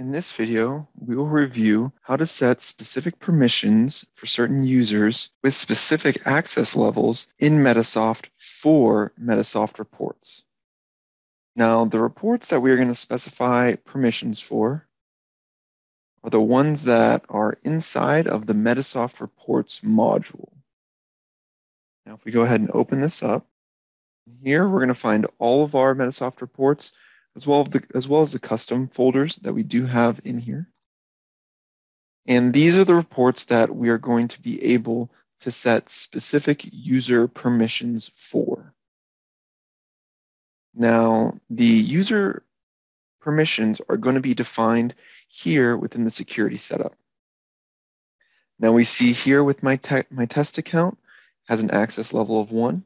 In this video, we will review how to set specific permissions for certain users with specific access levels in Medisoft for Medisoft reports. Now, the reports that we are going to specify permissions for are the ones that are inside of the Medisoft reports module. Now, if we go ahead and open this up, here we're going to find all of our Medisoft reports as well, the, as well as the custom folders that we do have in here. And these are the reports that we are going to be able to set specific user permissions for. Now, the user permissions are going to be defined here within the security setup. Now we see here with my, te my test account has an access level of one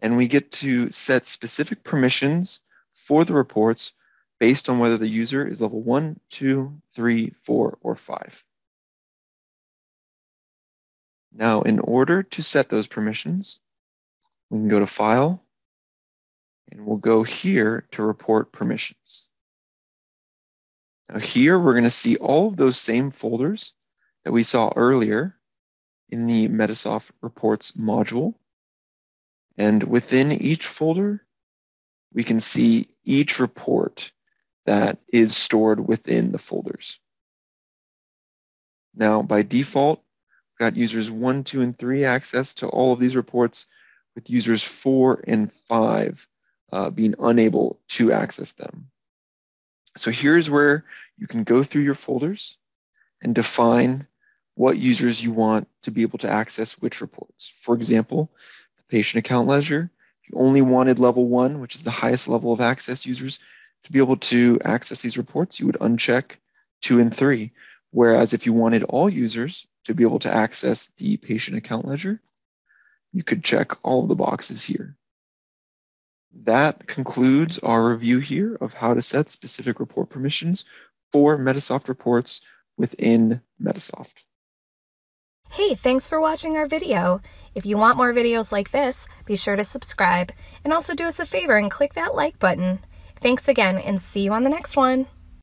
and we get to set specific permissions for the reports based on whether the user is level one, two, three, four, or five. Now, in order to set those permissions, we can go to File, and we'll go here to Report Permissions. Now here, we're going to see all of those same folders that we saw earlier in the Medisoft Reports module. And within each folder, we can see each report that is stored within the folders. Now, by default, we've got users one, two, and three access to all of these reports, with users four and five uh, being unable to access them. So here's where you can go through your folders and define what users you want to be able to access which reports. For example, patient account ledger. If you only wanted level one, which is the highest level of access users, to be able to access these reports, you would uncheck two and three. Whereas if you wanted all users to be able to access the patient account ledger, you could check all of the boxes here. That concludes our review here of how to set specific report permissions for Medisoft reports within Medisoft. Hey, thanks for watching our video. If you want more videos like this, be sure to subscribe and also do us a favor and click that like button. Thanks again and see you on the next one.